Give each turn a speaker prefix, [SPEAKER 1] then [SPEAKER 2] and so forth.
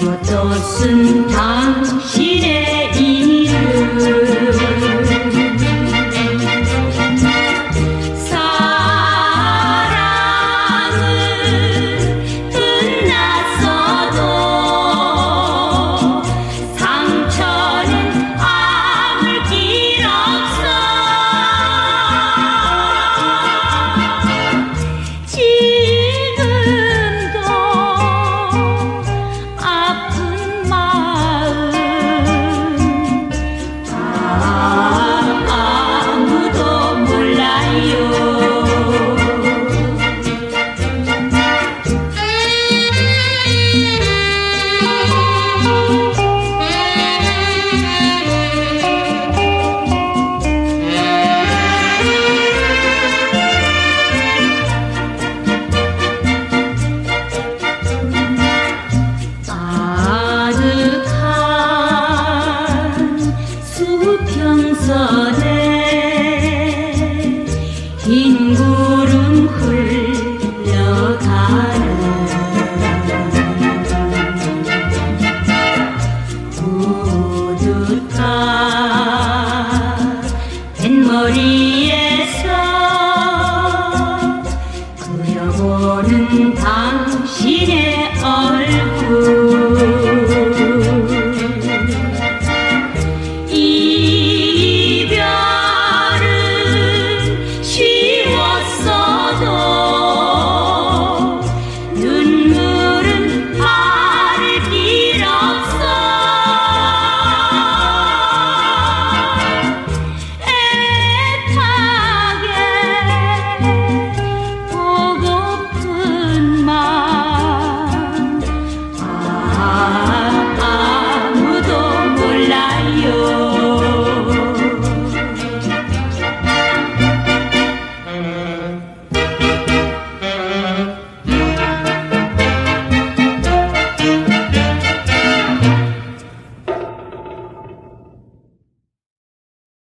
[SPEAKER 1] 무엇은 당신의 이름 거리에서 그려보는 당신의 얼굴.